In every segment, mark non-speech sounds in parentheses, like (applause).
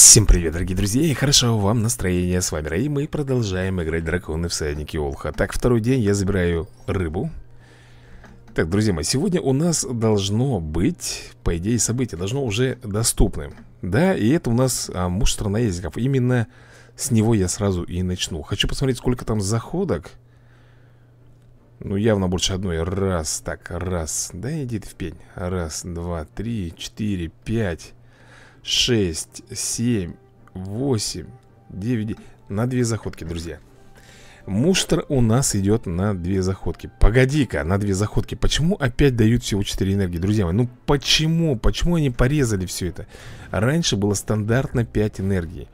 Всем привет, дорогие друзья, и хорошо вам настроение. С вами Рэй, мы продолжаем играть драконы всадники Олха. Так, второй день я забираю рыбу. Так, друзья мои, сегодня у нас должно быть, по идее, событие должно уже доступным. Да, и это у нас а, муж страноездников. Именно с него я сразу и начну. Хочу посмотреть, сколько там заходок. Ну, явно больше одной. Раз, так, раз. Да, иди ты в пень. Раз, два, три, четыре, пять. 6, 7, 8, 9 На две заходки, друзья Муштр у нас идет на две заходки Погоди-ка, на две заходки Почему опять дают всего 4 энергии, друзья мои? Ну почему? Почему они порезали все это? Раньше было стандартно 5 энергий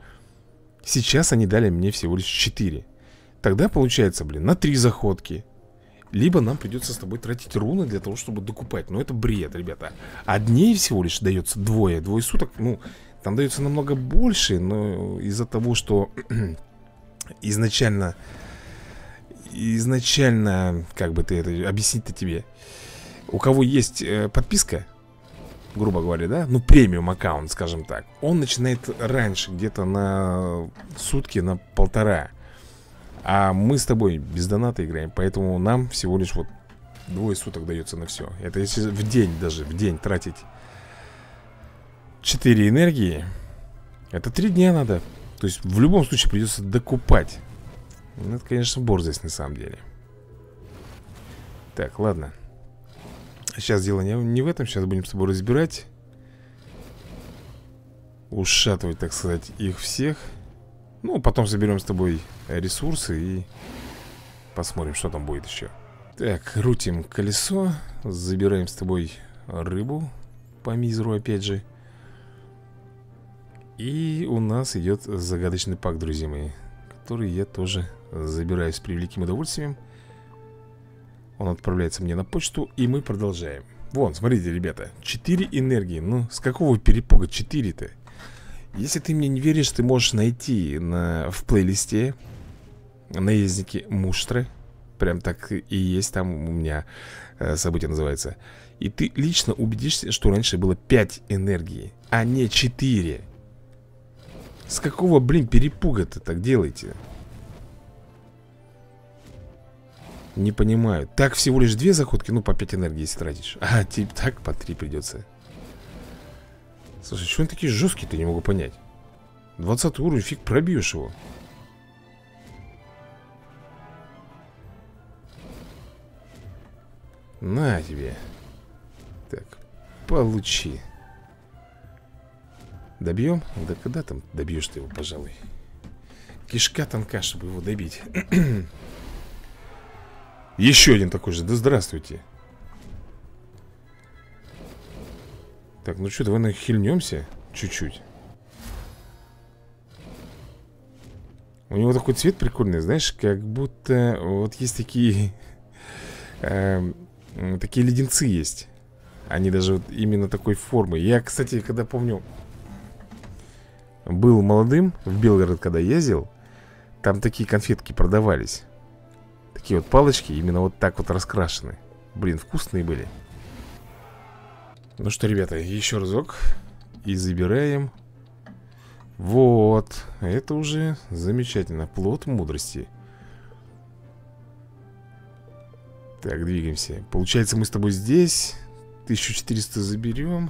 Сейчас они дали мне всего лишь 4 Тогда получается, блин, на 3 заходки либо нам придется с тобой тратить руны для того, чтобы докупать. Но это бред, ребята. А всего лишь дается двое. Двое суток, ну, там дается намного больше Но из-за того, что (clears throat) изначально Изначально, как бы ты это объяснить-то тебе. У кого есть э, подписка грубо говоря, да, ну премиум аккаунт, скажем так Он начинает раньше, где-то на сутки, на полтора а мы с тобой без доната играем Поэтому нам всего лишь вот двое суток дается на все Это если в день даже, в день тратить 4 энергии Это 3 дня надо. То есть в любом случае придется докупать. Ну, Это, конечно, борзость на самом деле. Так, ладно. Сейчас дело не, не в этом Сейчас будем с тобой разбирать. Ушатывать, так сказать, их всех ну, потом заберем с тобой ресурсы и посмотрим, что там будет еще. Так, крутим колесо, забираем с тобой рыбу по мизру опять же. И у нас идет загадочный пак, друзья мои, который я тоже забираю с превеликим удовольствием. Он отправляется мне на почту, и мы продолжаем. Вон, смотрите, ребята, 4 энергии. Ну, с какого перепуга 4-то? Если ты мне не веришь, ты можешь найти на, в плейлисте наездники муштры. Прям так и есть там у меня э, событие называется. И ты лично убедишься, что раньше было 5 энергии, а не 4. С какого, блин, перепуга-то так делаете? Не понимаю. Так всего лишь две заходки, ну по 5 энергии если тратишь. А, типа так по 3 придется. Слушай, что они такие жесткие-то, не могу понять. 20 уровень, фиг пробьешь его. На тебе. Так, получи. Добьем? Да когда там добьешь ты его, пожалуй? Кишка тонка, чтобы его добить. (clears throat) Еще один такой же, да здравствуйте Так, ну что, давай нахильнемся Чуть-чуть. У него такой цвет прикольный, знаешь, как будто Вот есть такие (laughs) э, Такие леденцы есть. Они даже вот именно такой формы. Я, кстати, когда помню Был молодым В Белгород, когда ездил Там такие конфетки продавались. Такие вот палочки Именно вот так вот раскрашены Блин, вкусные были ну что, ребята, еще разок. И забираем. Вот. Это уже замечательно. Плод мудрости. Так, двигаемся. Получается, мы с тобой здесь. 1400 заберем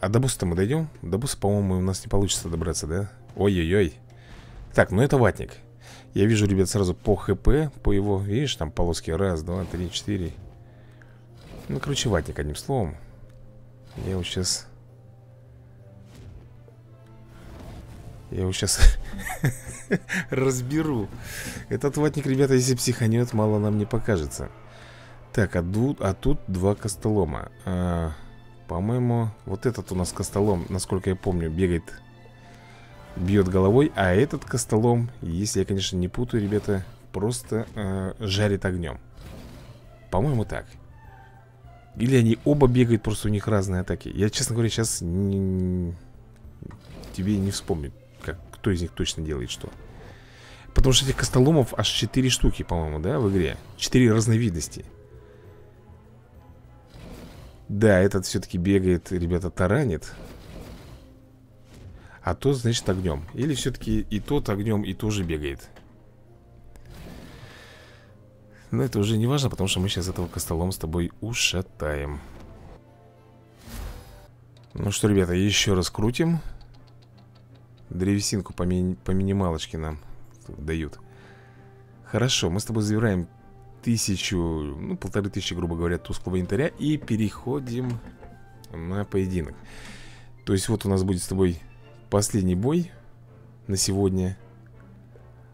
А до бусса мы дойдем? До бусса, по-моему, у нас не получится добраться, да? Ой-ой-ой. Так, ну это ватник. Я вижу, ребят, сразу по ХП По его, видишь, там полоски. Раз, два, три, четыре ну, короче, одним словом Я его сейчас Я его сейчас (laughs) разберу. Этот ватник, ребята, если психанет, мало нам не покажется. Так, а тут, а тут два костолома. А, По-моему, вот этот у нас костолом, насколько я помню, бегает Бьет головой А этот костолом, если я, конечно, не путаю, ребята Просто а, жарит огнем. По-моему, так или они оба бегают, просто у них разные атаки. Я, честно говоря, сейчас не... тебе не вспомню как, Кто из них точно делает что. Потому что этих костоломов аж 4 штуки, по-моему, да, в игре? 4 разновидности. Да, этот все-таки бегает, ребята, таранит. А тот, значит, огнем Или все-таки и тот огнем, и тоже бегает Но это уже не важно, потому что мы сейчас этого костолом с тобой ушатаем. Ну что, ребята, еще раз крутим. Древесинку по, ми по минималочке нам дают. Хорошо, мы с тобой забираем тысячу, ну, полторы тысячи, грубо говоря, тусклого янтаря И переходим на поединок. То есть вот у нас будет с тобой последний бой на сегодня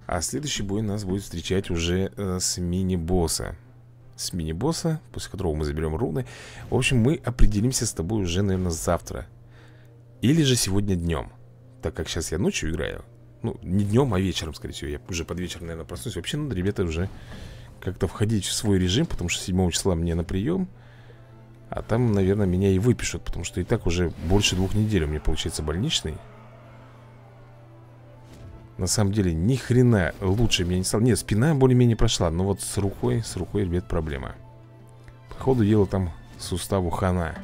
А следующий бой нас будет встречать уже э, с мини-босса. С мини-босса, после которого мы заберем руны. В общем, мы определимся с тобой уже, наверное, завтра. Или же сегодня днем. Так как сейчас я ночью играю. Ну, не днем, а вечером, скорее всего. Я уже под вечер, наверное, проснусь. Вообще надо, ребята, уже как-то входить в свой режим, потому что 7 числа мне на прием. А там, наверное, меня и выпишут, потому что и так уже больше двух недель у меня получается больничный. На самом деле, ни хрена лучше меня не стало. Нет, спина более-менее прошла, но вот с рукой, с рукой, ребят, проблема. По ходу дела там суставу хана.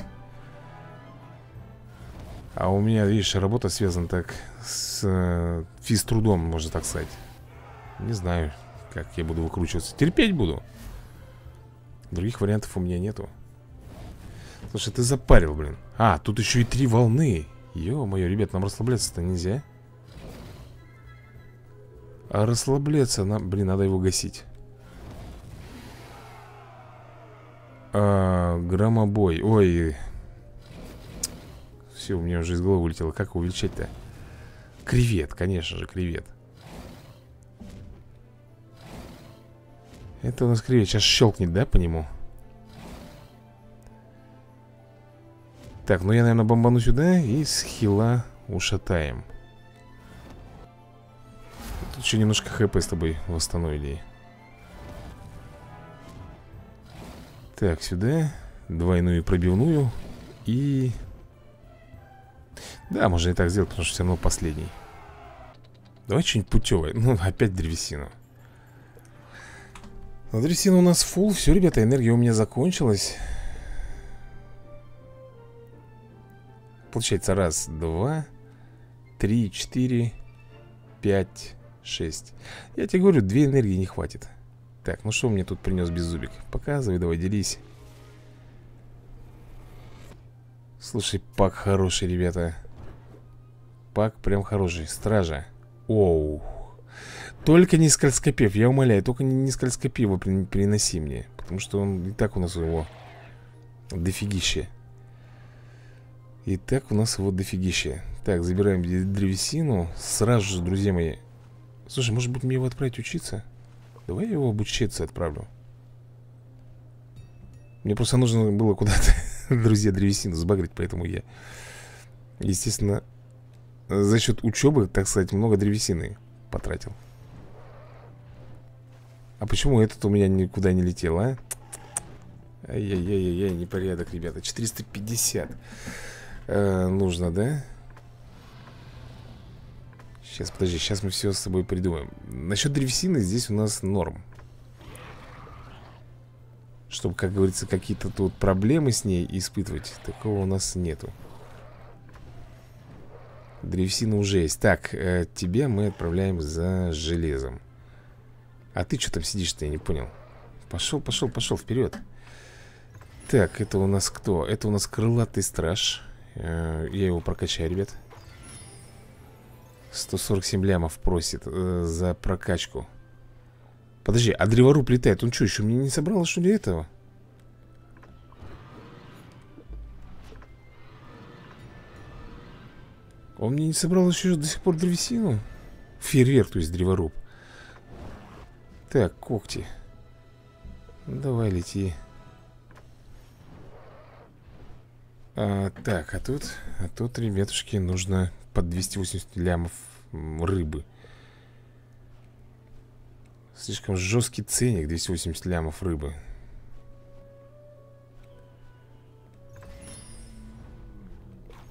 А у меня, видишь, работа связана так с э, физтрудом, можно так сказать. Не знаю, как я буду выкручиваться? Терпеть буду Других вариантов у меня нету Слушай, ты запарил, блин А, тут еще и три волны Ё-моё, ребят, нам расслабляться-то нельзя А расслабляться нам... Блин, надо его гасить а, Громобой Ой Все, у меня уже из головы вылетело Как увеличать-то? Кревет, конечно же, кревет Это у нас кривее. Сейчас щелкнет, да, по нему? Так, ну я, наверное, бомбану сюда и с хила ушатаем. Тут еще немножко хп с тобой восстановили. Так, сюда. Двойную пробивную. И... Да, можно и так сделать, потому что все равно последний. Давай что-нибудь путевое. Ну, опять древесину. Но древесина у нас фул. Все, ребята, энергия у меня закончилась. Получается раз, два, три, четыре, пять, шесть. Я тебе говорю, две энергии не хватит. Так, ну что мне тут принес беззубик? Показывай, давай, делись. Слушай, пак хороший, ребята. Пак прям хороший. Стража. Оу. Только не скользкопев, я умоляю Только не скользкопев его приноси мне Потому что он и так у нас его Дофигище И так у нас его дофигище Так, забираем древесину Сразу же, друзья мои Слушай, может быть мне его отправить учиться? Давай я его обучиться отправлю Мне просто нужно было куда-то (laughs) Друзья, древесину сбагрить Поэтому я Естественно За счет учебы, так сказать, много древесины потратил а почему этот у меня никуда не летел, а? Ай-яй-яй-яй, непорядок, ребята 450 э, Нужно, да? Сейчас, подожди, сейчас мы все с тобой придумаем. Насчет древесины здесь у нас норм. Чтобы, как говорится, какие-то тут проблемы с ней испытывать Такого у нас нету. Древесина уже есть. Так, э, тебя мы отправляем за железом. А ты что там сидишь-то, я не понял. Пошел, пошел, пошел, вперед Так, это у нас кто? Это у нас крылатый страж. Э, Я его прокачаю, ребят 147 лямов просит э, за прокачку. Подожди, а древоруб летает Он что, еще мне не собрал, что ли, этого? Он мне не собрал еще до сих пор древесину? Фейерверк, то есть древоруб. Так, когти. Давай лети. А, Так, а тут А тут, ребятушки, нужно Под 280 лямов рыбы. Слишком жесткий ценник 280 лямов рыбы.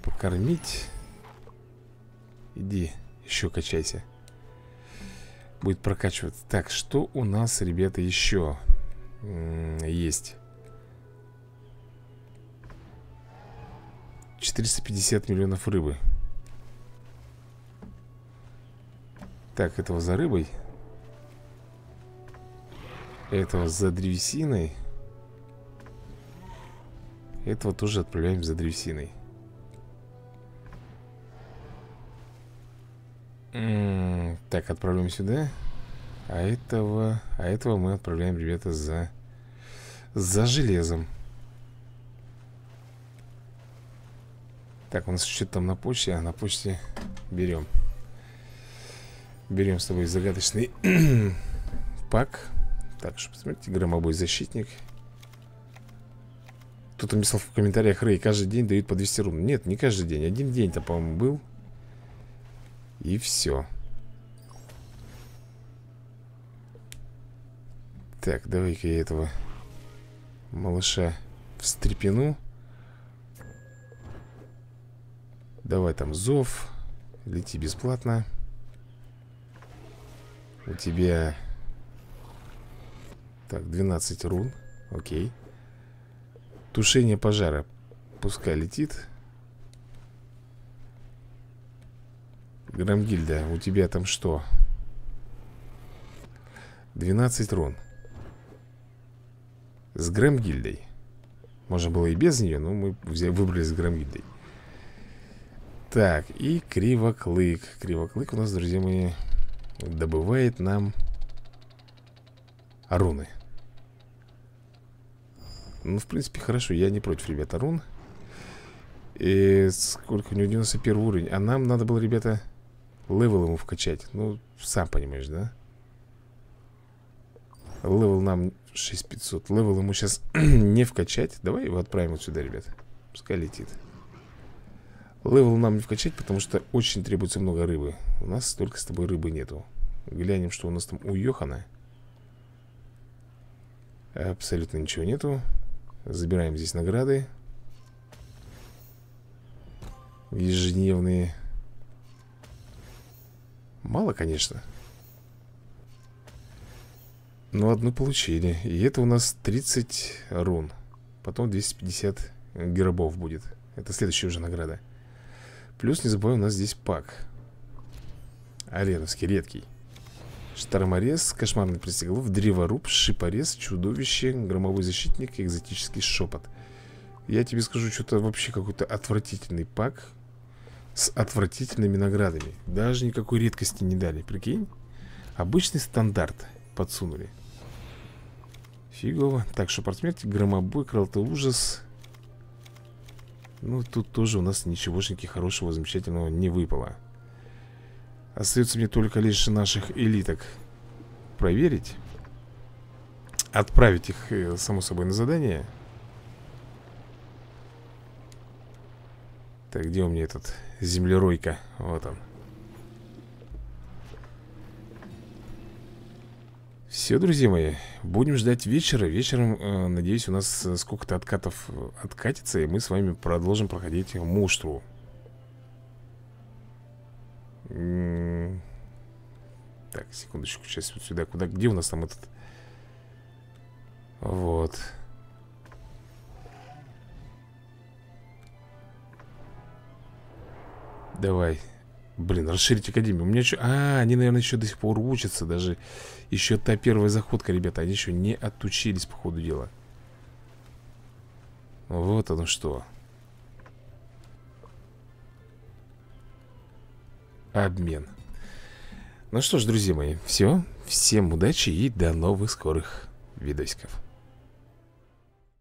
Покормить? Иди, еще качайся. Будет прокачиваться. Так, что у нас, ребята, еще есть? 450 миллионов рыбы Так, этого за рыбой Этого за древесиной. Этого тоже отправляем за древесиной. М -м Так, отправляем сюда. А этого... А этого мы отправляем, ребята, за... За железом. Так, у нас что-то там на почте. А на почте берем Берем с тобой загадочный (clears throat) пак. Так, что посмотрите, громобой защитник. Кто-то написал в комментариях Рэй, каждый день дают по 200 рун. Нет, не каждый день, один день-то, по-моему, был. И все Так, давай-ка я этого малыша встрепену. Давай там зов. Лети бесплатно У тебя Так, 12 рун. Окей. Тушение пожара. Пускай летит. Грамгильда, у тебя там что? 12 рун. С Грамгильдой. Можно было и без нее, но мы выбрали с Грамгильдой. Так, и кривоклык. Кривоклык у нас, друзья мои Добывает нам Руны Ну, в принципе, хорошо Я не против, ребята, рун. И сколько у него 91 уровень. А нам надо было, ребята Левел ему вкачать. Ну, сам понимаешь, да? Левел нам 6500 Левел ему сейчас (clears throat) не вкачать. Давай его отправим вот сюда, ребят Пускай летит. Левел нам не вкачать, потому что очень требуется много рыбы. У нас столько с тобой рыбы нету Глянем, что у нас там у Йохана. Абсолютно ничего нету. Забираем здесь награды. Ежедневные. Мало, конечно. Но одну получили. И это у нас 30 рун. Потом 250 гербов будет. Это следующая уже награда. Плюс, не забывай, у нас здесь пак. Ареновский, редкий Шторморез, кошмарный пресеголов, древоруб, шипорез, чудовище, громовой защитник, экзотический шепот. Я тебе скажу, что-то вообще какой-то отвратительный пак С отвратительными наградами. Даже никакой редкости не дали, прикинь? Обычный стандарт подсунули. Фигово. Так, шепот смерти, громобой, крылатый ужас. Ну, тут тоже у нас ничегошеньки хорошего, замечательного не выпало Остается мне только лишь наших элиток проверить Отправить их, э, само собой, на задание. Так, где у меня этот землеройка? Вот он. Все, друзья мои, будем ждать вечера. Вечером, э, надеюсь, у нас э, сколько-то откатов э, откатится И мы с вами продолжим проходить муштру Так, секундочку, сейчас вот сюда Куда, где у нас там этот? Вот. Давай. Блин, расширить академию. У меня что... А, они, наверное, еще до сих пор учатся Даже еще та первая заходка, ребята Они еще не отучились по ходу дела. Вот оно что Обмен. Ну что ж, друзья мои Все, всем удачи и до новых скорых видосиков